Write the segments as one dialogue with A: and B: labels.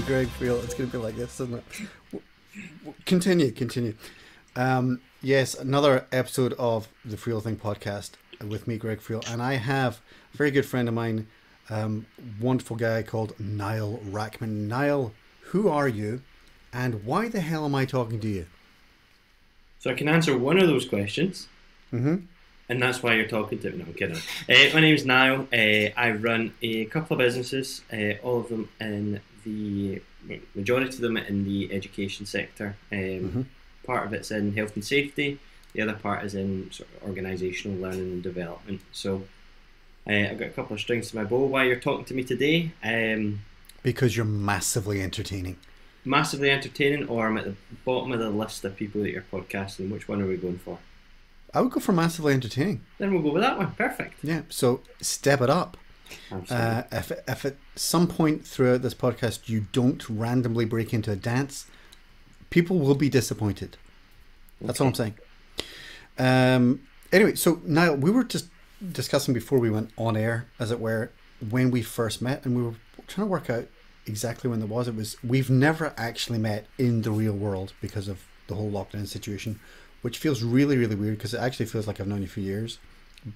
A: Greg Friel. It's going to be like this, isn't it? Continue, continue. Um, yes, another episode of the Friel Thing podcast with me, Greg Friel, and I have a very good friend of mine, um, wonderful guy called Niall Rachman. Niall, who are you, and why the hell am I talking to you?
B: So I can answer one of those questions.
A: Mm-hmm.
B: And that's why you're talking to me. No, I'm kidding. Uh, my name's Niall. Uh, I run a couple of businesses, uh, all of them in the majority of them in the education sector. Um,
A: Mm-hmm.
B: Part of it's in health and safety. The other part is in sort of organisational learning and development. So uh, I've got a couple of strings to my bow. Why you're talking to me today? Um,
A: Because you're massively entertaining.
B: massively entertaining, or I'm at the bottom of the list of people that you're podcasting. Which one are we going for?
A: I would go for massively entertaining.
B: Then we'll go with that one. Perfect.
A: Yeah. So step it up. Uh, if, if at some point throughout this podcast you don't randomly break into a dance, people will be disappointed. That's all I'm saying. Um, anyway, so Niall, we were just discussing before we went on air, as it were, when we first met, and we were trying to work out exactly when it was. It was we've never actually met in the real world because of the whole lockdown situation, which feels really, really weird because it actually feels like I've known you for years.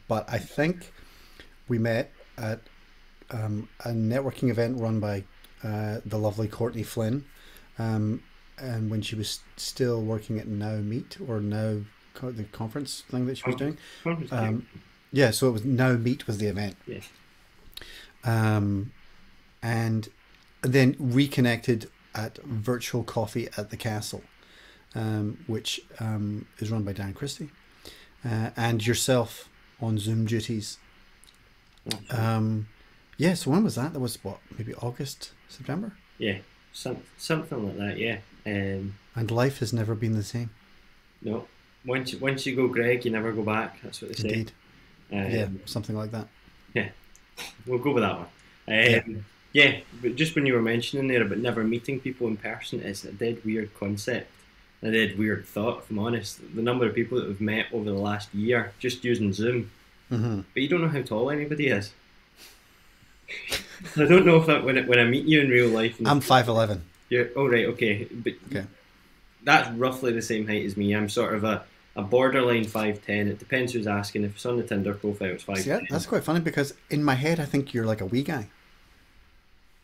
A: But I think we met at um, a networking event run by uh, the lovely Courtney Flynn, um, and when she was still working at Now Meet or Now the conference thing that she was doing. Um, yeah, so it was Now Meet was the event.
B: Yeah.
A: Um, and then reconnected at Virtual Coffee at the Castle, um, which um, is run by Dan Christie, uh, and yourself on Zoom duties. Um, yeah, so when was that? That was what, maybe August, September?
B: yeah, some, something like that. Yeah. Um,
A: And life has never been the same.
B: no, once you, once you go Greg, you never go back. That's what they say.
A: Indeed.
B: Um,
A: yeah, something like that.
B: Yeah, we'll go with that one. Um, yeah. but just when you were mentioning there about never meeting people in person, it's a dead weird concept. A dead weird thought, if I'm honest. The number of people that we've met over the last year just using Zoom,
A: hmm
B: but you don't know how tall anybody is. I don't know if that when, it, when I meet you in real life.
A: I'm 5'11.
B: You're, oh, right, okay. But
A: Okay.
B: that's roughly the same height as me. I'm sort of a, a borderline 5'10. It depends who's asking. If it's on the Tinder profile, it's 5'10.
A: Yeah, that's quite funny because in my head, I think you're like a wee guy.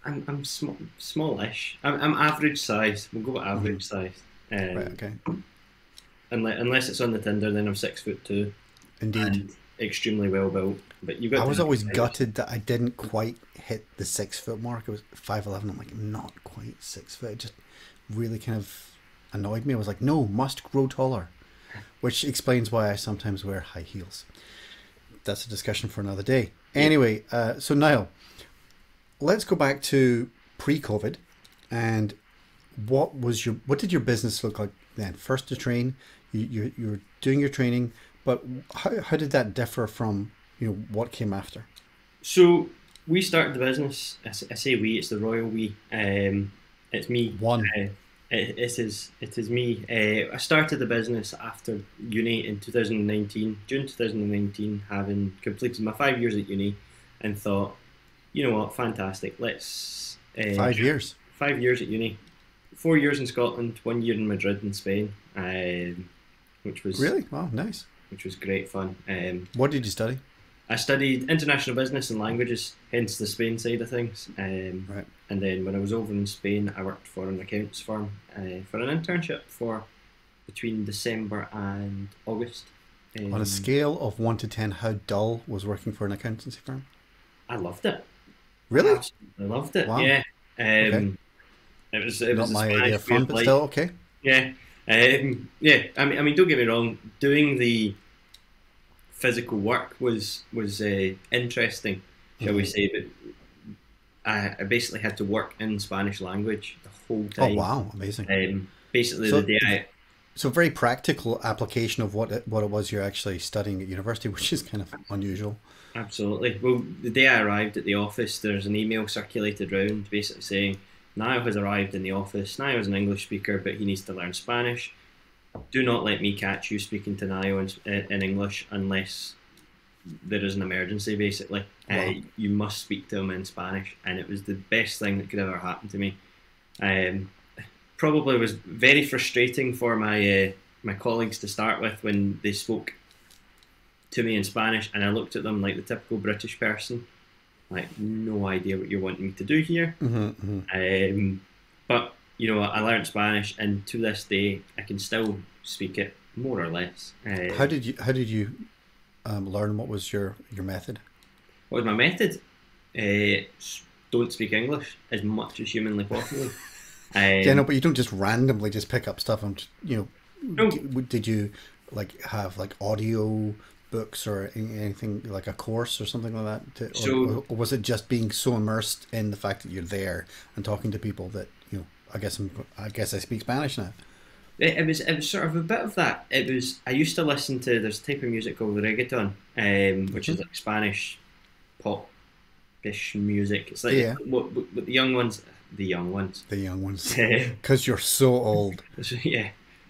B: I'm, I'm small, smallish. I'm, I'm average size. We'll go with average size. Um,
A: Mm-hmm. Right, okay.
B: unless, unless it's on the Tinder, then I'm six foot two
A: Indeed.
B: and extremely well built. But you got
A: I was always
B: size.
A: gutted that I didn't quite hit the six foot mark. It was 5'11. I'm like, not quite six foot. It just really kind of annoyed me. I was like, no, must grow taller. Which explains why I sometimes wear high heels. That's a discussion for another day. Anyway, uh, so Niall, let's go back to pre-COVID, and what was your what did your business look like then? First to train, you you, you were doing your training, but how, how did that differ from you know what came after?
B: So we started the business. I say we. It's the royal we. Um, it's me.
A: One.
B: Uh, it, it is. It is me. Uh, I started the business after uni in 2019, June 2019, having completed my five years at uni, and thought, you know what, fantastic. Let's uh,
A: Five years.
B: five years at uni, four years in Scotland, one year in Madrid in Spain, um, which was
A: Really? Wow, nice.
B: Which was great fun. Um,
A: What did you study?
B: I studied international business and languages, hence the Spain side of things. Um,
A: Right.
B: And then when I was over in Spain, I worked for an accounts firm uh, for an internship for between December and August. Um,
A: On a scale of one to ten, how dull was working for an accountancy firm?
B: I loved it.
A: Really?
B: Absolutely loved it.
A: Wow.
B: Yeah. Um,
A: Okay.
B: It was it
A: Not
B: was a
A: my idea of fun, but still okay.
B: Yeah, um, yeah. I mean, I mean, don't get me wrong. Doing the physical work was was uh, interesting, shall we
A: Mhm.
B: say? But I, I basically had to work in Spanish language the whole time.
A: Oh wow, amazing.
B: Um, basically,
A: So-
B: the day I
A: So very practical application of what it, what it was you're actually studying at university, which is kind of unusual.
B: absolutely well, the day I arrived at the office, there's an email circulated around basically saying Niall has arrived in the office. Niall is an English speaker, but he needs to learn Spanish. Do not let me catch you speaking to Niall in, in English unless there is an emergency. Basically,
A: Wow.
B: uh, you must speak to them in Spanish, and it was the best thing that could ever happen to me. Um, probably was very frustrating for my uh, my colleagues to start with when they spoke to me in Spanish, and I looked at them like the typical British person, like no idea what you're wanting me to do here.
A: Mm-hmm, mm-hmm.
B: Um, but you know, I learned Spanish, and to this day, I can still speak it more or less. Uh,
A: How did you How did you um, learn? What was your your method?
B: what was my method? Uh, don't speak English as much as humanly possible. Um,
A: yeah, no, but you don't just randomly just pick up stuff and you know.
B: No.
A: d- Did you like have like audio books or anything like a course or something like that? To, or,
B: So-
A: or was it just being so immersed in the fact that you're there and talking to people that you know? I guess I'm, I guess I speak Spanish now.
B: It, it was it was sort of a bit of that. It was I used to listen to there's a type of music called reggaeton, um, which is like Spanish pop-ish music. It's like
A: Yeah.
B: what, what, what the young ones, the young ones.
A: The young ones, because you're so old.
B: Yeah,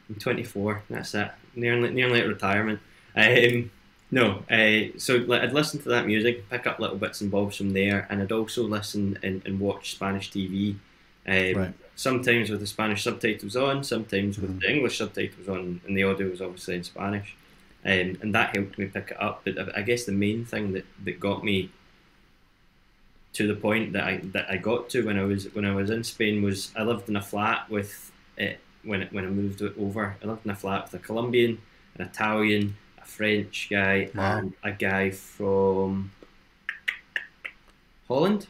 B: I'm 24. That's it. Nearly nearly at retirement. Um, no, uh, so like, I'd listen to that music, pick up little bits and bobs from there, and I'd also listen and, and watch Spanish TV. Um,
A: Right.
B: Sometimes with the Spanish subtitles on, sometimes with the English subtitles on, and the audio was obviously in Spanish. Um, and that helped me pick it up. But I- I guess the main thing that, that got me to the point that I that I got to when I was when I was in Spain was I lived in a flat with it when when I moved over. I lived in a flat with a Colombian, an Italian, a French guy,
A: Wow.
B: and a guy from Holland.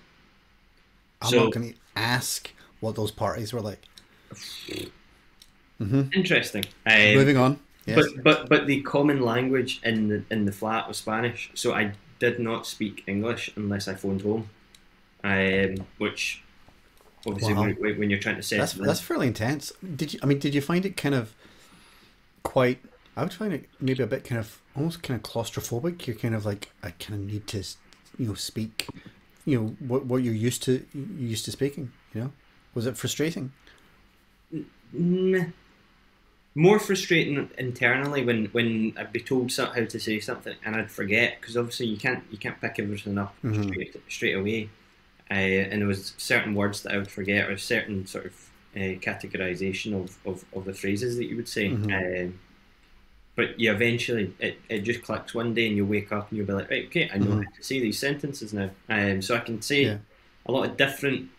A: I'm
B: So-
A: not going to ask what those parties were like. hmm
B: Interesting. Um,
A: Moving on. Yes.
B: But but but the common language in the in the flat was Spanish, so I did not speak English unless I phoned home, um, which obviously
A: Wow.
B: when, when you're trying to set
A: that's that's fairly intense. Did you? I mean, did you find it kind of quite? I would find it maybe a bit kind of almost kind of claustrophobic. You're kind of like I kind of need to, you know, speak, you know, what what you're used to you used to speaking. You know, was it frustrating?
B: Mm, more frustrating internally when when I'd be told how to say something and I'd forget because obviously you can't you can't pick everything up
A: Mhm.
B: straight, straight away, uh, and there was certain words that I would forget or certain sort of uh, categorization of, of, of the phrases that you would say.
A: Mhm.
B: Um, but you eventually it, it just clicks one day and you wake up and you'll be like right okay I know
A: Mhm.
B: how to say these sentences now. Um, so I can say
A: Yeah.
B: a lot of different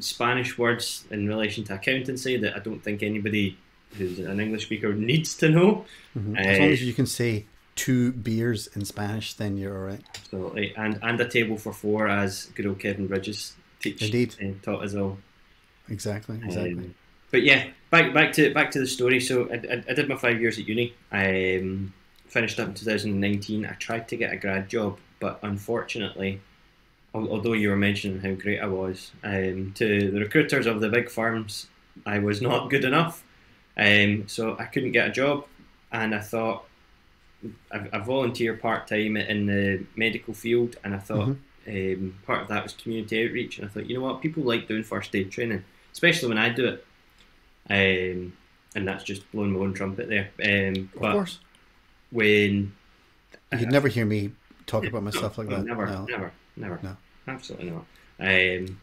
B: Spanish words in relation to accountancy that I don't think anybody who's an English speaker needs to know.
A: Mhm. As long
B: Uh,
A: as you can say two beers in Spanish, then you're all right.
B: Absolutely, and and a table for four, as good old Kevin Bridges teach
A: Indeed.
B: uh, taught us all.
A: Exactly. Exactly.
B: Um, but yeah, back back to back to the story. So I, I, I did my five years at uni. I um, finished up in 2019. I tried to get a grad job, but unfortunately, although you were mentioning how great I was, um, to the recruiters of the big firms, I was not good enough. Um, so I couldn't get a job, and I thought I, I volunteer part time in the medical field, and I thought um, part of that was community outreach, and I thought, you know what, people like doing first aid training, especially when I do it. Um, and that's just blowing my own trumpet there. Um,
A: of course.
B: when
A: You'd never hear me talk about myself like that.
B: never,
A: No.
B: never, never,
A: No.
B: absolutely not. Um,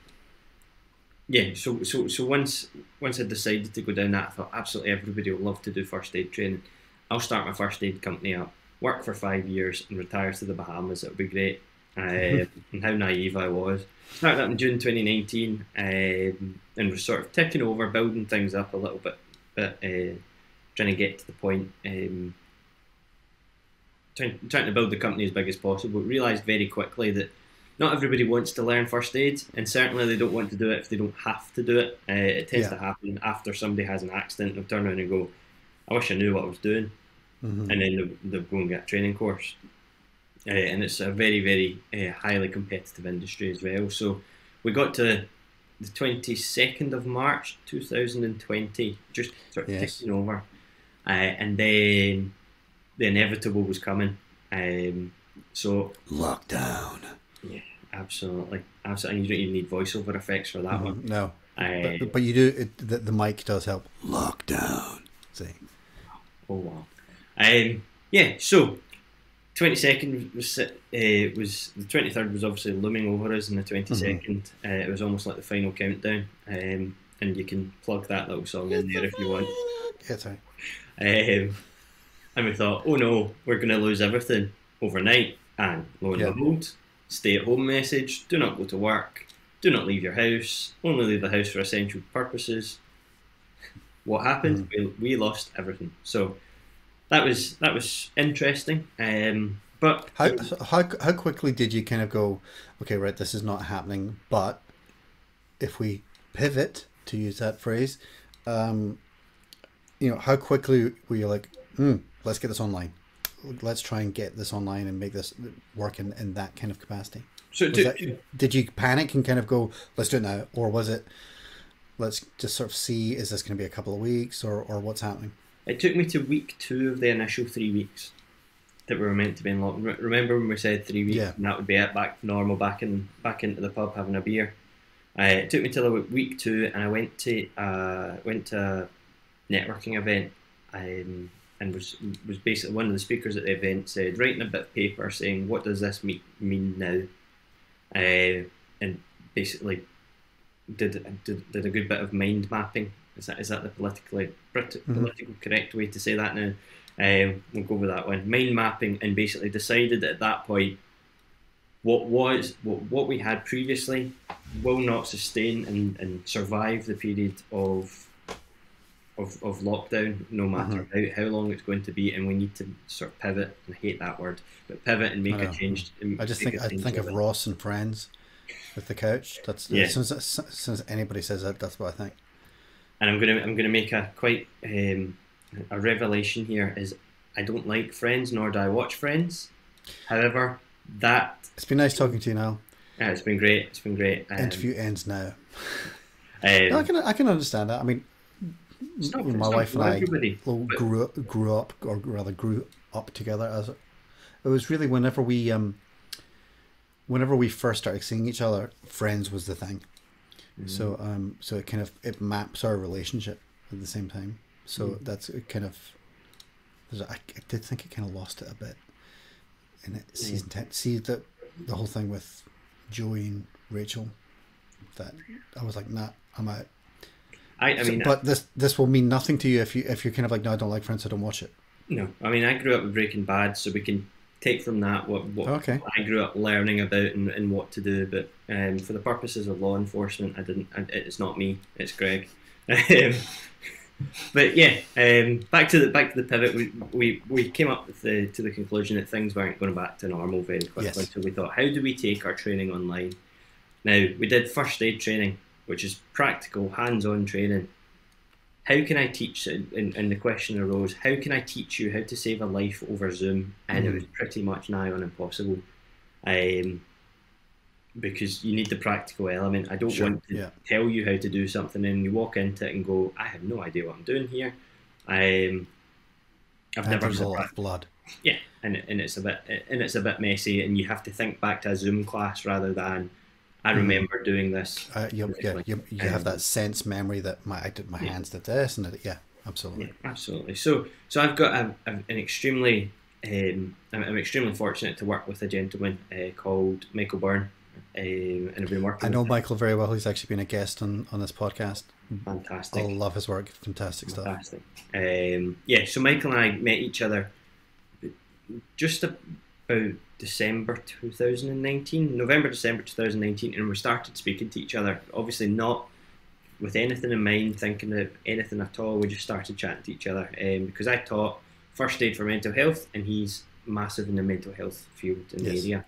B: yeah, so so so once once I decided to go down that, I thought absolutely everybody will love to do first aid training. I'll start my first aid company up, work for five years, and retire to the Bahamas. It'll be great. Uh, and how naive I was. Started up in June 2019, um, and was sort of ticking over, building things up a little bit, but uh, trying to get to the point. Um, trying, trying to build the company as big as possible. Realised very quickly that not everybody wants to learn first aid, and certainly they don't want to do it if they don't have to do it. Uh, it tends
A: Yeah.
B: to happen after somebody has an accident. They'll turn around and go, "I wish I knew what I was doing,"
A: Mhm.
B: and then they'll, they'll go and get a training course. Uh, and it's a very, very uh, highly competitive industry as well. So we got to the 22nd of March 2020, just sort of
A: Yes.
B: ticking over. Uh, and then the inevitable was coming. Um, so
A: Lockdown.
B: Absolutely, absolutely, you don't even need voiceover effects for that one.
A: Mhm. No.
B: Uh,
A: But, but you do. It, the, the mic does help. Lockdown. See.
B: oh wow. Um, yeah, so twenty second was uh, was the twenty third was obviously looming over us, and the twenty second uh, it was almost like the final countdown. Um, and you can plug that little song in there if you want.
A: Yeah, sorry.
B: Um, and we thought, oh no, we're going to lose everything overnight. And lo and
A: Yeah.
B: behold, stay at home message, do not go to work, do not leave your house, only leave the house for essential purposes. What happened? We, we lost everything. So that was that was interesting. Um, but
A: How, how how quickly did you kind of go? Okay, right, this is not happening. But if we pivot, to use that phrase, um, you know, how quickly were you like, hmm, let's get this online. Let's try and get this online and make this work in, in that kind of capacity.
B: so it
A: Was
B: took,
A: that, did you panic and kind of go, let's do it now, or was it, let's just sort of see, is this going to be a couple of weeks, or or what's happening?
B: It took me to week two of the initial three weeks that we were meant to be in lockdown. Remember when we said three weeks,
A: Yeah.
B: and that would be it, back to normal, back in back into the pub having a beer. Uh, it took me till about week two, and I went to uh, went to a networking event, um, and was was basically one of the speakers at the event said, writing a bit of paper saying, "What does this mean mean now?" Uh, and basically did, did did a good bit of mind mapping. Is that is that the politically Brit-
A: Mhm.
B: political correct way to say that now? Um, we'll go with that one. Mind mapping, and basically decided at that point what was what, what we had previously will not sustain and, and survive the period of of, of lockdown, no matter how, how long it's going to be, and we need to sort of pivot. And I hate that word, but pivot and make
A: I
B: a change.
A: I just think I think of
B: it.
A: Ross and Friends with the couch. That's
B: Yeah.
A: as, soon as, as soon as anybody says that, that's what I think.
B: and I'm gonna I'm gonna make a quite um, a revelation here. Is I don't like Friends, nor do I watch Friends. However, that
A: It's been nice talking to you now.
B: uh, it's been great. It's been great. Um,
A: Interview ends now.
B: um,
A: No, I can I can understand that. I mean,
B: not-
A: my wife and I all
B: but-
A: grew up, grew up, or rather grew up together. As it, it was really whenever we um, whenever we first started seeing each other, Friends was the thing. So
B: Mm.
A: um, so it kind of it maps our relationship at the same time. So
B: Mm.
A: that's it kind of. I, I, did think it kind of lost it a bit. In it, season ten, see the the whole thing with Joey and Rachel. That I was like, nah, I'm out.
B: I, I
A: So-
B: mean,
A: but this this will mean nothing to you if you if you're kind of like, no, I don't like Friends, I don't watch it.
B: no. I mean, I grew up with Breaking Bad, so we can take from that what what
A: Okay.
B: I grew up learning about and, and what to do. But um, for the purposes of law enforcement, I didn't. I, it's not me. It's Greg. Um, but yeah, um, back to the back to the pivot. We, we, we came up with the, to the conclusion that things weren't going back to normal very quickly.
A: Yes.
B: So we thought, how do we take our training online? Now we did first aid training, which is practical, hands-on training. How can I teach? And, and, the question arose: How can I teach you how to save a life over Zoom? And it
A: Mhm.
B: was pretty much nigh on impossible, um, because you need the practical element. I don't
A: Sure,
B: want to
A: yeah.
B: tell you how to do something and you walk into it and go, I have no idea what I'm doing here. Um, I've
A: And
B: never
A: there's a lot
B: that.
A: of blood.
B: Yeah, and and it's a bit and it's a bit messy, and you have to think back to a Zoom class rather than I
A: Mhm.
B: remember doing this.
A: Uh, you, yeah,
B: Like,
A: you, you have
B: um,
A: that sense memory that my I did my
B: Yeah.
A: hands did this and it, yeah, absolutely.
B: Yeah, absolutely. So, so I've got a, a, an extremely, um, I'm, I'm extremely fortunate to work with a gentleman uh, called Michael Byrne, um, and I've been working.
A: I know Michael very well. He's actually been a guest on, on this podcast.
B: Fantastic.
A: I love his work. Fantastic stuff.
B: Fantastic. Um, yeah, so Michael and I met each other just about December 2019, November, December 2019, and we started speaking to each other. Obviously, not with anything in mind, thinking of anything at all. We just started chatting to each other um, because I taught first aid for mental health, and he's massive in the mental health field in
A: Yes.
B: the area.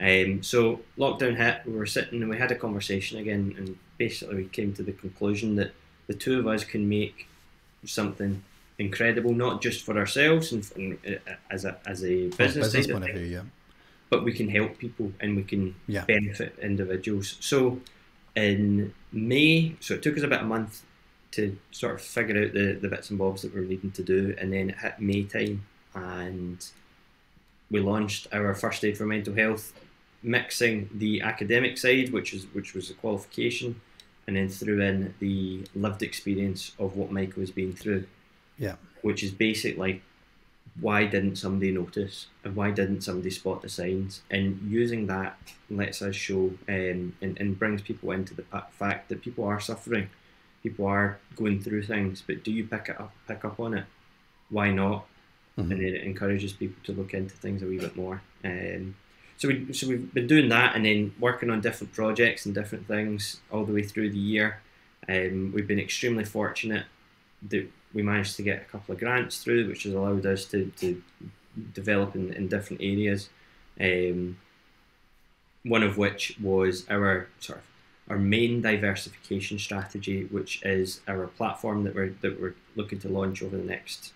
B: Um, so lockdown hit, we were sitting and we had a conversation again, and basically we came to the conclusion that the two of us can make something incredible, not just for ourselves and, and as a as a business,
A: business point of view, yeah.
B: but we can help people and we can
A: Yeah.
B: benefit individuals. So in May, so it took us about a month to sort of figure out the, the bits and bobs that we are needing to do, and then it hit May time, and we launched our first aid for mental health, mixing the academic side, which is which was a qualification, and then threw in the lived experience of what Michael was being through.
A: Yeah.
B: Which is basically why didn't somebody notice? And why didn't somebody spot the signs? And using that lets us show um, and, and brings people into the fact that people are suffering. People are going through things but do you pick it up pick up on it? Why not? Mm-hmm. and then it encourages people to look into things a wee bit more. Um, so we so we've been doing that and then working on different projects and different things all the way through the year. Um, we've been extremely fortunate that we managed to get a couple of grants through, which has allowed us to, to develop in, in different areas. Um, one of which was our sort of our main diversification strategy, which is our platform that we're that we're looking to launch over the next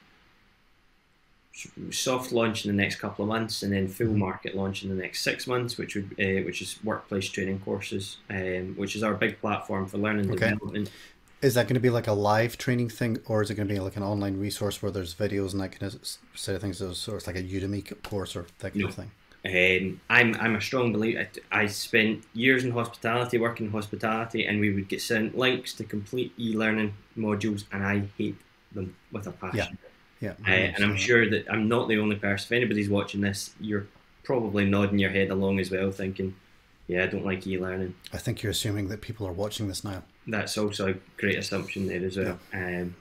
B: soft launch in the next couple of months, and then full mm-hmm. market launch in the next six months, which would uh, which is workplace training courses, um, which is our big platform for learning okay. development.
A: Is that going to be like a live training thing, or is it going to be like an online resource where there's videos and that kind of set of things? So it's like a Udemy course or that kind no. of thing.
B: Um, I'm I'm a strong believer. I, I spent years in hospitality, working in hospitality, and we would get sent links to complete e-learning modules, and I hate them with a passion.
A: Yeah,
B: yeah. Uh, and I'm sure that I'm not the only person. If anybody's watching this, you're probably nodding your head along as well, thinking, "Yeah, I don't like e-learning."
A: I think you're assuming that people are watching this now
B: that's also a great assumption there as well. Yeah. Um,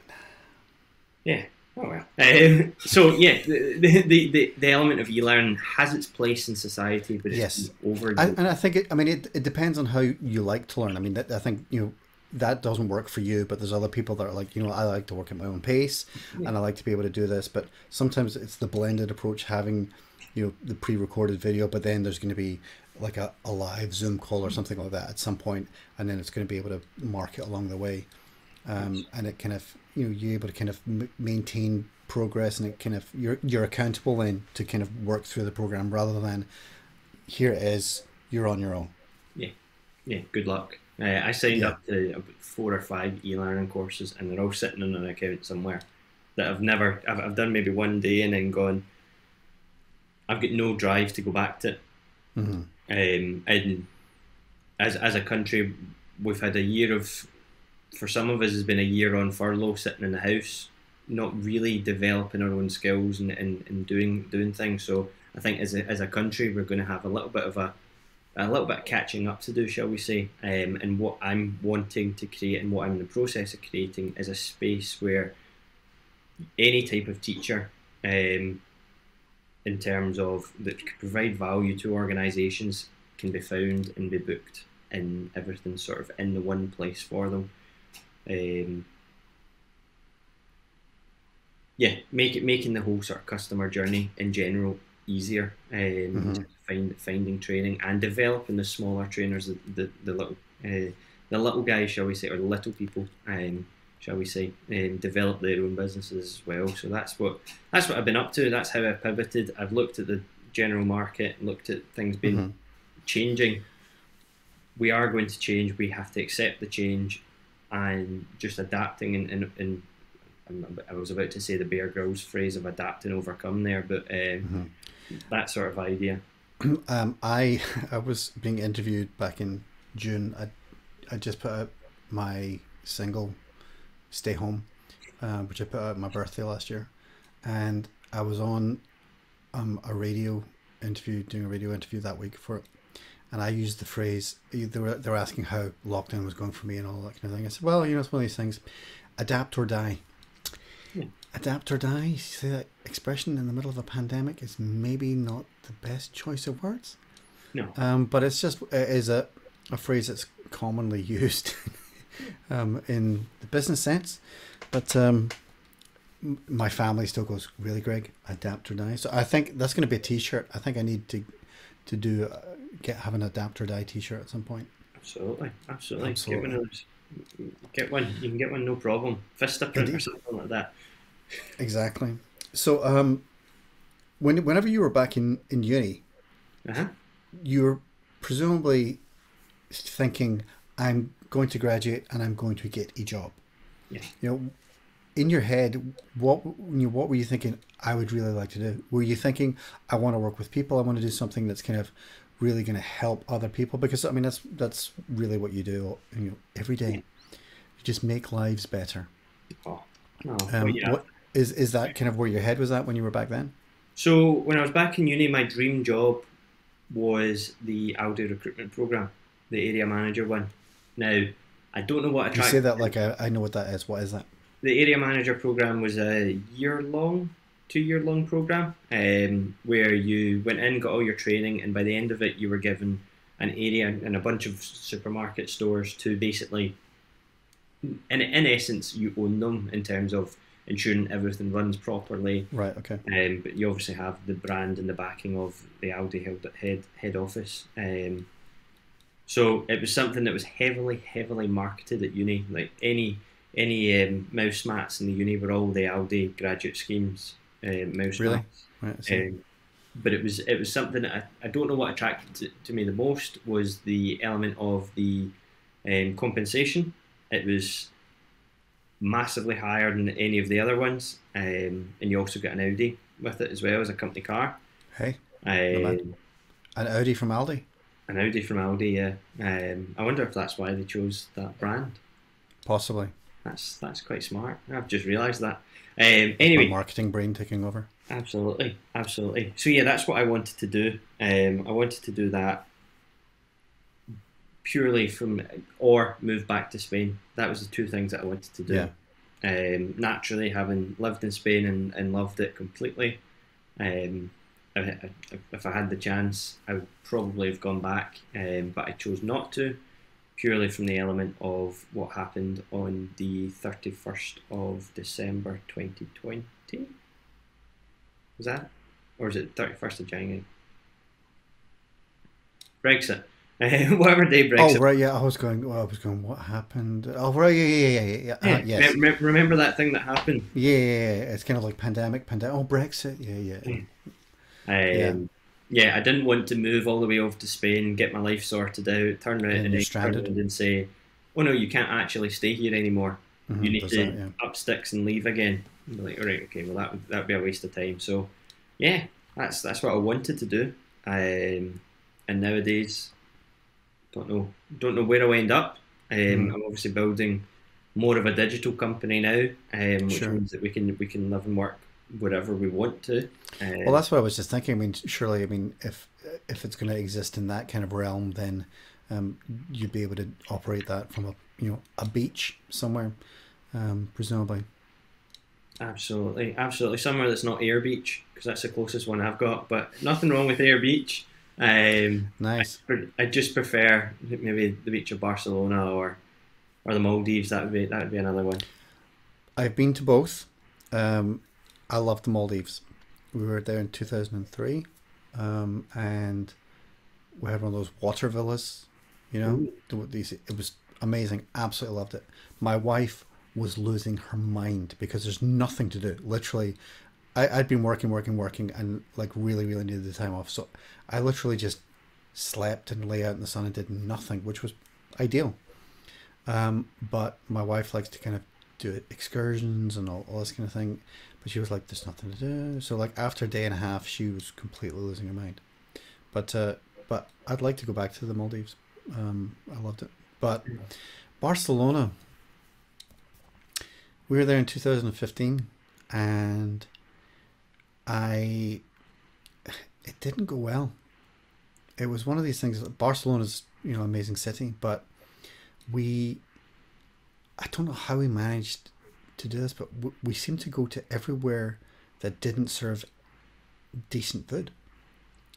B: yeah. Oh well. Um, so yeah, the, the, the, the element of e-learning has its place in society, but it's
A: yes.
B: over.
A: I, and I think it. I mean, it, it depends on how you like to learn. I mean, that, I think you know that doesn't work for you, but there's other people that are like, you know, I like to work at my own pace, yeah. and I like to be able to do this. But sometimes it's the blended approach, having you know the pre-recorded video, but then there's going to be like a, a live Zoom call or something like that at some point, and then it's going to be able to mark it along the way, um, and it kind of you know you're able to kind of m- maintain progress, and it kind of you're you're accountable then to kind of work through the program rather than here it is you're on your own.
B: Yeah, yeah. Good luck. Uh, I signed yeah. up to about four or five e-learning courses, and they're all sitting on an account somewhere that I've never. I've, I've done maybe one day and then gone. I've got no drive to go back to it. Mm-hmm. Um, and as as a country, we've had a year of, for some of us, has been a year on furlough, sitting in the house, not really developing our own skills and, and, and doing doing things. So I think as a, as a country, we're going to have a little bit of a a little bit of catching up to do, shall we say? Um, and what I'm wanting to create and what I'm in the process of creating is a space where any type of teacher um, in terms of that could provide value to organisations can be found and be booked and everything sort of in the one place for them. Um, yeah, make it making the whole sort of customer journey in general easier. Um, mm-hmm. Find finding training and developing the smaller trainers, the the, the little uh, the little guys, shall we say, or the little people. Um, shall we say, um, develop their own businesses as well. So that's what that's what I've been up to. That's how I've pivoted. I've looked at the general market, looked at things being mm-hmm. changing. We are going to change. We have to accept the change, and just adapting. And, and, and I was about to say the Bear Grylls phrase of adapt and overcome there, but um, mm-hmm. that sort of idea.
A: Um, I I was being interviewed back in June. I I just put up my single Stay Home, uh, which I put out my birthday last year, and I was on um, a radio interview, doing a radio interview that week for it, and I used the phrase they were they were asking how lockdown was going for me and all that kind of thing. I said, well, you know, it's one of these things, adapt or die. Yeah. Adapt or die. You see that expression in the middle of a pandemic is maybe not the best choice of words.
B: No.
A: Um, but it's just it is a a phrase that's commonly used um, in the business sense. But um, my family still goes, really, Greg, adapt or die. So I think that's going to be a T-shirt. I think I need to to do uh, get have an adapt or die T-shirt at some point.
B: Absolutely, absolutely. absolutely. Get one, get one. You can get one, no problem. Vistaprint or something like that.
A: Exactly. So, um, when whenever you were back in in uni,
B: uh-huh.
A: you were presumably thinking, "I'm going to graduate and I'm going to get a job.
B: Yeah.
A: You know, in your head, what you know, what were you thinking? I would really like to do. Were you thinking, I want to work with people? I want to do something that's kind of really going to help other people? Because I mean, that's that's really what you do. You know, every day, you just make lives better.
B: Oh, um, yeah. What,
A: is is that kind of where your head was at when you were back then?
B: So when I was back in uni, my dream job was the Aldi recruitment program, the area manager one. Now, I don't know what
A: You say that like I, I know what that is. What is that?
B: the area manager program was a year long, two year long program, um, where you went in, got all your training, and by the end of it, you were given an area and a bunch of supermarket stores to basically, in in essence, you own them in terms of ensuring everything runs properly.
A: Right. Okay.
B: Um, but you obviously have the brand and the backing of the Aldi head head, head office. Um, so it was something that was heavily, heavily marketed at uni. Like any any um, mouse mats in the uni were all the Aldi graduate schemes uh, mouse
A: Really?
B: mats.
A: Right.
B: Um, but it was it was something that I, I don't know what attracted to, to me the most was the element of the um, compensation. It was massively higher than any of the other ones, um, and you also get an Audi with it as well as a company car.
A: hey.
B: Um,
A: an Audi from Aldi.
B: An Audi from Aldi, yeah. Um, I wonder if that's why they chose that brand.
A: Possibly.
B: That's that's quite smart. I've just realised that. Um,
A: My
B: anyway,
A: marketing brain taking over.
B: Absolutely, absolutely. So yeah, that's what I wanted to do. Um, I wanted to do that purely from, or move back to Spain. That was the two things that I wanted to do.
A: Yeah.
B: Um, naturally, having lived in Spain and, and loved it completely, um, if I had the chance, I would probably have gone back, um, but I chose not to, purely from the element of what happened on the 31st of December 2020. Was that? Or is it 31st of January? Brexit. Whatever day Brexit.
A: Oh right, yeah. I was going. Well, I was going. What happened? Oh right, yeah, yeah, yeah, yeah. yeah. Uh, yes.
B: rem- rem- remember that thing that happened?
A: Yeah, yeah, yeah. It's kind of like pandemic, pandemic. Oh, Brexit. Yeah, yeah.
B: Um, yeah. I didn't want to move all the way over to Spain, get my life sorted out, turn around
A: And
B: and, turn around and say, "Oh no, you can't actually stay here anymore.
A: Mhm,
B: you need to
A: that, yeah.
B: up sticks and leave again." I'm like, all right, okay, well that would that would be a waste of time. So, yeah, that's that's what I wanted to do. Um, and nowadays, don't know don't know where I'll end up. Um,
A: Mhm.
B: I'm obviously building more of a digital company now, um, which
A: Sure.
B: means that we can we can live and work wherever we want to. Um,
A: Well, that's what I was just thinking. I mean, surely, I mean, if if it's going to exist in that kind of realm, then um, you'd be able to operate that from a you know a beach somewhere, um, presumably.
B: Absolutely, absolutely. Somewhere that's not Ayr Beach because that's the closest one I've got. But nothing wrong with Ayr Beach. Um,
A: Nice.
B: pre- I just prefer maybe the beach of Barcelona or or the Maldives. That would be that would be another one.
A: I've been to both. Um, I love the Maldives. We were there in two thousand and three, um, and we had one of those water villas. You know, these it was amazing. Absolutely loved it. My wife was losing her mind because there's nothing to do. Literally, I, I'd been working, working, working, and like really, really needed the time off. So I literally just slept and lay out in the sun and did nothing, which was ideal. Um, but my wife likes to kind of do excursions and all, all this kind of thing. But she was like, "There's nothing to do." So like after a day and a half, she was completely losing her mind. But uh, but I'd like to go back to the Maldives. Um, I loved it. But Barcelona, we were there in 2015, and I it didn't go well. It was one of these things. Barcelona's you know amazing city, but we I don't know how we managed to do this, but we seemed to go to everywhere that didn't serve decent food.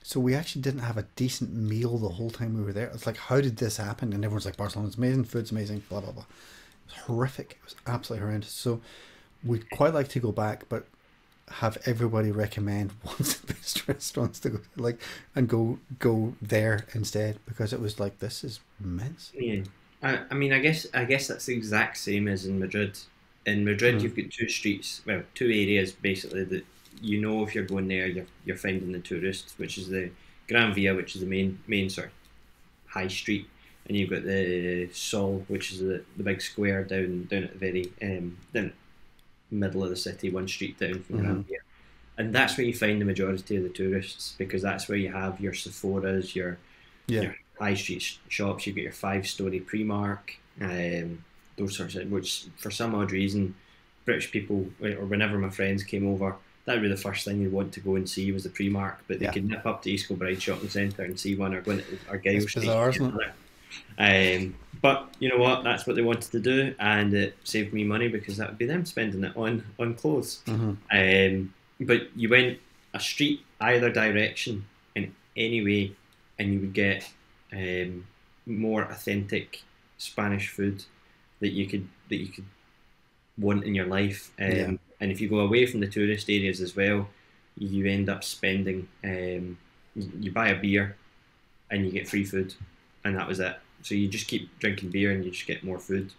A: So we actually didn't have a decent meal the whole time we were there. It's like, how did this happen? And everyone's like, Barcelona's amazing, food's amazing, blah blah blah. It was horrific. It was absolutely horrendous. So we'd quite like to go back, but have everybody recommend what's the best restaurants to go to, like and go go there instead because it was like this is immense.
B: Yeah, I, I mean, I guess I guess that's the exact same as in Madrid. In Madrid,
A: Mm.
B: you've got two streets, well, two areas basically that you know if you're going there, you're you're finding the tourists, which is the Gran Via, which is the main main sort high street, and you've got the Sol, which is the, the big square down down at the very um down middle of the city, one street down from Gran
A: Mhm.
B: Via. And that's where you find the majority of the tourists because that's where you have your Sephora's, your
A: Yeah.
B: your high street sh- shops. You've got your five story Primark, um, those sorts of which for some odd reason British people, or whenever my friends came over, that would be the first thing you'd want to go and see was the Primark. But they
A: Yeah.
B: could nip up to East Kilbride Shopping Centre and see one, or go into Argyle Street.
A: bizarre, isn't
B: Um, but you know what? That's what they wanted to do, and it saved me money because that would be them spending it on on clothes.
A: Mhm.
B: Um, but you went a street either direction in any way, and you would get um, more authentic Spanish food that you could that you could want in your life. Um,
A: Yeah.
B: And if you go away from the tourist areas as well, you end up spending. Um, you, buy a beer, and you get free food, and that was it. So you just keep drinking beer, and you just get more food.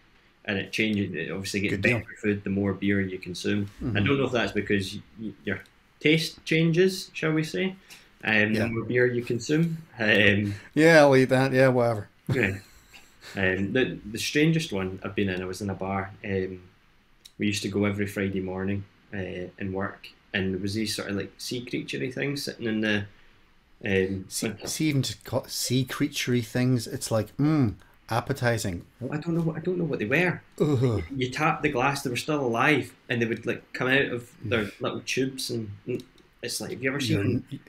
B: And it changes. It obviously gets
A: Good deal.
B: better food the more beer you consume. I
A: Mhm.
B: don't know if that's because your taste changes, shall we say, um,
A: Yeah.
B: the more beer you consume. Um,
A: Yeah, I'll eat that. Yeah, whatever.
B: yeah. Um, the the strangest one I've been in, I was in a bar. Um, we used to go every Friday morning uh, and work, and there was these sort of like sea creaturey things sitting in the. Um,
A: See, see even to call sea creaturey things, it's like, mmm, appetizing.
B: I don't know. What, I don't know what they were.
A: Ugh.
B: You tap the glass; they were still alive, and they would like come out of their little tubes, and, it's like, have you ever seen?
A: you're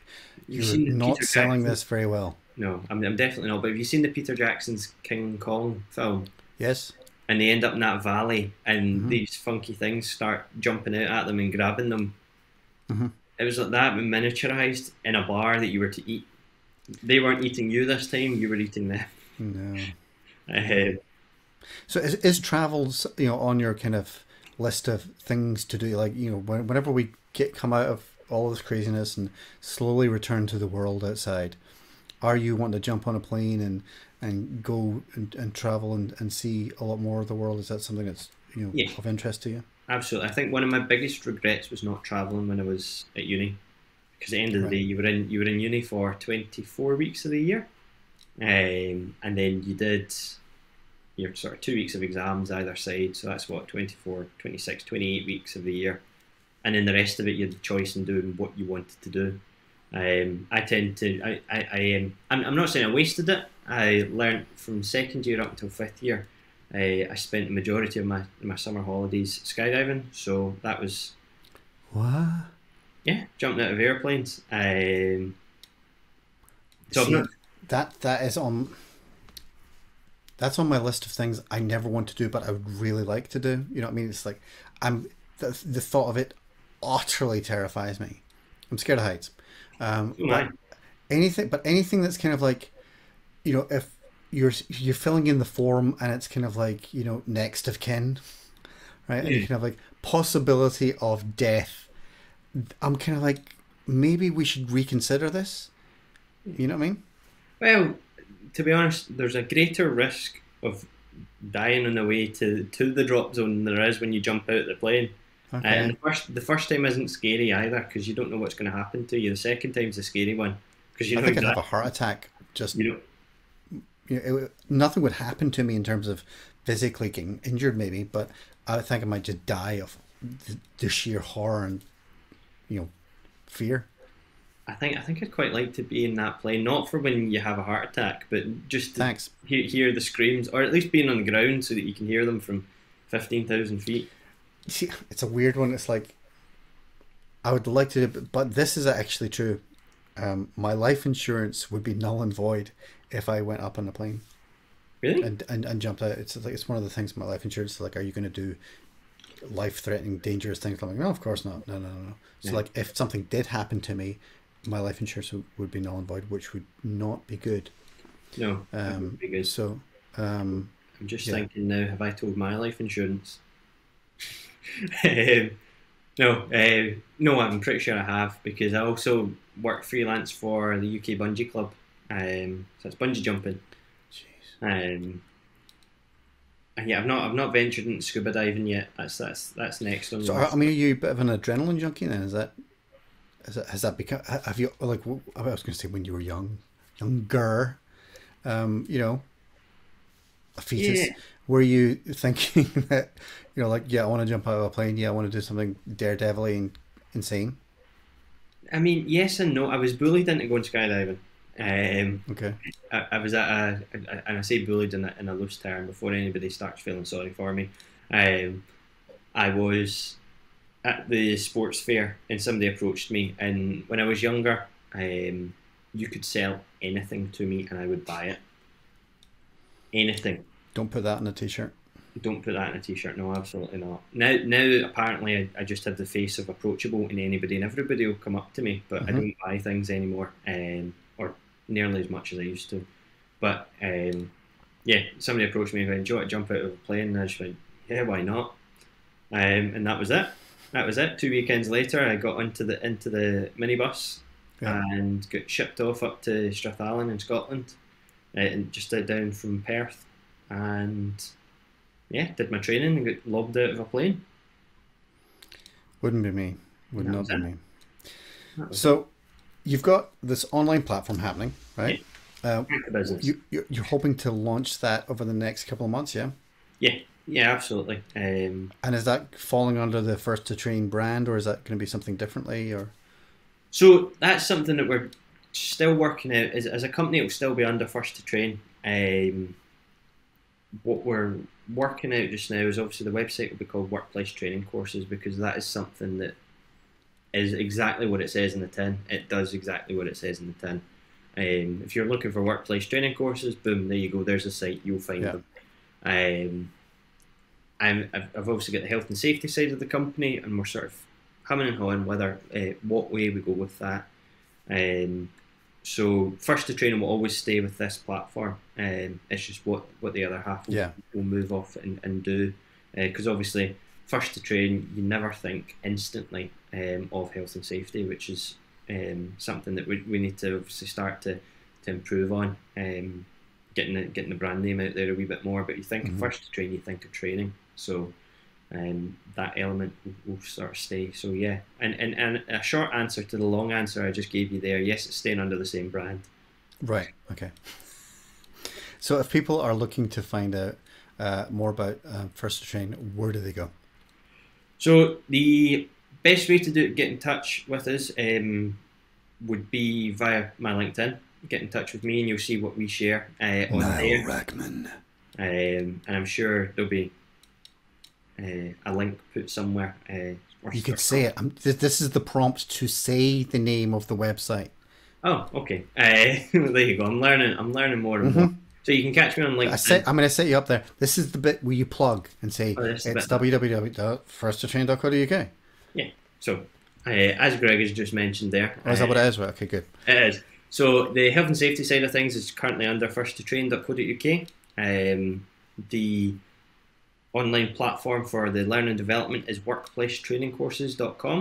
B: you've seen
A: not
B: Peter
A: selling
B: Jackson-
A: this very well.
B: No, I'm, I'm definitely not. But have you seen the Peter Jackson's King Kong film?
A: Yes.
B: And they end up in that valley, and
A: Mhm.
B: these funky things start jumping out at them and grabbing them.
A: Mhm.
B: It was like that, but miniaturized in a bar that you were to eat. They weren't eating you this time; you were eating them.
A: No.
B: Uh,
A: So is, is travel, you know, on your kind of list of things to do? Like, you know, whenever we get come out of all this craziness and slowly return to the world outside, are you wanting to jump on a plane and and go and, and travel and, and see a lot more of the world? Is that something that's you know
B: Yeah.
A: of interest to you?
B: absolutely, I think one of my biggest regrets was not traveling when I was at uni, because at the end of the day, you were in you were in uni for twenty four weeks of the year, um, and then you did your sort of two weeks of exams either side. So that's what 24, 26, 28 weeks of the year, and then the rest of it you had the choice in doing what you wanted to do. Um, I tend to I I, I um, I'm, I'm not saying I wasted it. I learned from second year up until fifth year. I, I spent the majority of my my summer holidays skydiving, so that was
A: What?
B: yeah, jumping out of airplanes. Um, so
A: See,
B: not,
A: that that is on. That's on my list of things I never want to do, but I would really like to do. You know what I mean? It's like I'm the, the thought of it utterly terrifies me. I'm scared of heights. Um, but anything, but anything that's kind of like, you know, if you're you're filling in the form and it's kind of like you know next of kin, right? And you
B: Yeah.
A: kind of like possibility of death. I'm kind of like maybe we should reconsider this. You know what I mean?
B: Well, to be honest, there's a greater risk of dying on the way to, to the drop zone than there is when you jump out of the plane.
A: Okay.
B: And the first the first time isn't scary either because you don't know what's going to happen to you. The second time's the scary one because you know I
A: think I'd have a heart attack. Just
B: you know
A: you know, it, nothing would happen to me in terms of physically getting injured, maybe, but I think I might just die of the, the sheer horror and you know fear.
B: I think I think I'd quite like to be in that plane, not for when you have a heart attack, but just to hear the screams, or at least being on the ground so that you can hear them from fifteen thousand feet.
A: See, it's a weird one. It's like I would like to, but this is actually true. Um, my life insurance would be null and void if I went up on a plane
B: Really?
A: and, and, and jumped out. It's like it's one of the things my life insurance like. Are you going to do life-threatening, dangerous things? I'm like, no, of course not. No, no, no, no. So
B: Yeah.
A: like, if something did happen to me, my life insurance would, be null and void, which would not be good.
B: No,
A: Um,
B: be good.
A: So, um,
B: I'm just
A: Yeah.
B: thinking now, have I told my life insurance? Um, no, uh, no, I'm pretty sure I have because I also work freelance for the UK Bungee Club. Um, so it's bungee jumping. Um, and yeah, I've not I've not ventured into scuba diving yet. That's that's that's next on the
A: so
B: list.
A: I mean, are you a bit of an adrenaline junkie then? Is that, is that has that become? Have you like? I was going to say when you were young, younger, um, you know, a fetus.
B: Yeah.
A: Were you thinking that, you know, like yeah, I want to jump out of a plane. Yeah, I want to do something daredevilly and insane.
B: I mean, yes and no. I was bullied into going skydiving. Um,
A: Okay.
B: I, I was at a, and I say bullied in a, in a loose term before anybody starts feeling sorry for me. Um, I was at the sports fair and somebody approached me. And when I was younger, um, you could sell anything to me and I would buy it. Anything.
A: Don't put that in a t-shirt.
B: Don't put that in a t-shirt. No, absolutely not. Now, now apparently, I, I just have the face of approachable, and anybody and everybody will come up to me. But I
A: Mhm.
B: don't buy things anymore, um, or nearly as much as I used to. But um, yeah, somebody approached me and went, "Do you want to jump out of a plane?" And I just went, "Yeah, why not?" Um, and that was it. That was it. Two weekends later, I got into the into the minibus
A: Yeah.
B: and got shipped off up to Strathallan in Scotland, uh, and just uh, down from Perth, and yeah, did my training and got lobbed out of a plane.
A: Wouldn't be me. Would
B: That
A: not be
B: it.
A: me. So, you've got this online platform happening, right? Uh,
B: to business.
A: you, you're, you're hoping to launch that over the next couple of months, yeah?
B: yeah, yeah, absolutely. Um,
A: And is that falling under the First to Train brand, or is that going to be something differently? Or
B: So that's something that we're still working out. As, as a company, it will still be under First to Train. Um, what we're working out just now is obviously the website will be called Workplace Training Courses because that is something that is exactly what it says in the tin. It does exactly what it says in the tin. Um, if you're looking for workplace training courses, boom, there you go. There's a site. You'll find
A: Yeah.
B: them. Um, I'm, I've, I've obviously got the health and safety side of the company, and we're sort of humming and hawing whether uh, what way we go with that. Um, so first to training will always stay with this platform. Um, it's just what, what the other half will,
A: Yeah.
B: will move off and, and do. Because obviously, first to train, you never think instantly um, of health and safety, which is um, something that we, we need to obviously start to, to improve on. Um, getting the, getting the brand name out there a wee bit more. But you think
A: Mhm.
B: first to train, you think of training. So um, that element will, will sort of stay. So yeah, and, and and a short answer to the long answer I just gave you there. Yes, it's staying under the same brand.
A: right? Okay. So, if people are looking to find out uh, more about uh, First Train, where do they go?
B: So the best way to do get in touch with us um, would be via my LinkedIn. Get in touch with me, and you'll see what we share uh, on there.
A: Rackman.
B: Um, and I'm sure there'll be uh, a link put somewhere. Uh, or
A: You could say it. I'm, th- this is the prompt to say the name of the website.
B: Oh, okay. Uh, there you go. I'm learning. I'm learning more and more. So you can catch me on LinkedIn.
A: Mm-hmm. I set, I'm going to set you up there. This is the bit where you plug and say
B: Oh, this is the
A: it's
B: bit.
A: Yeah.
B: So, uh, as Greg has just mentioned there,
A: Oh, is that
B: uh,
A: what it is? Right, okay, good.
B: It is. So the health and safety side of things is currently under first2train.co.uk. Um, the online platform for the learning and development is workplacetrainingcourses.com.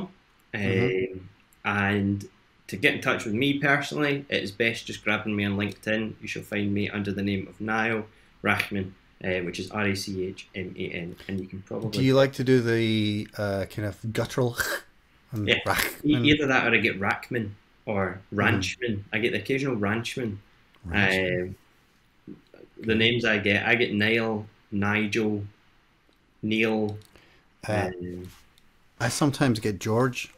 B: Um,
A: Mhm.
B: And to get in touch with me personally, it is best just grabbing me on LinkedIn. You shall find me under the name of Niall Rachman, uh, which is R A C H M A N. And you can probably.
A: Do you like to do the uh, kind of guttural? and
B: Yeah.
A: rach-
B: E- Either that or I get Rackman or
A: Hmm.
B: Ranchman. I get the occasional Ranchman.
A: rach-
B: Um, the names I get, I get Niall, Nigel, Neil.
A: Uh,
B: um,
A: I sometimes get George.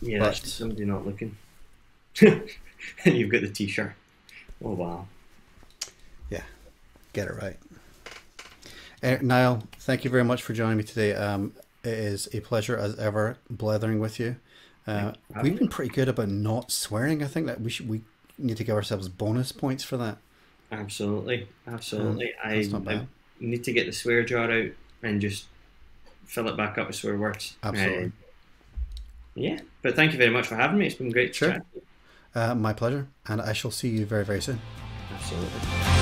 B: yeah,
A: but-
B: somebody not looking. and you've got the T-shirt. Oh wow!
A: Yeah, get it right. Uh, Niall, thank you very much for joining me today. Um, it is a pleasure as ever blethering with you. Uh,
B: Thank you for
A: we've been pretty good about not swearing. I think that we should we need to give ourselves bonus points for that.
B: Absolutely, absolutely.
A: Not
B: I
A: bad.
B: Need to get the swear jar out and just fill it back up with swear words.
A: Absolutely.
B: Um, yeah, but thank you very much for having me. It's been great to
A: Sure. Uh, my pleasure, and I shall see you very very soon.
B: Absolutely.